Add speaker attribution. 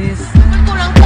Speaker 1: ustedes.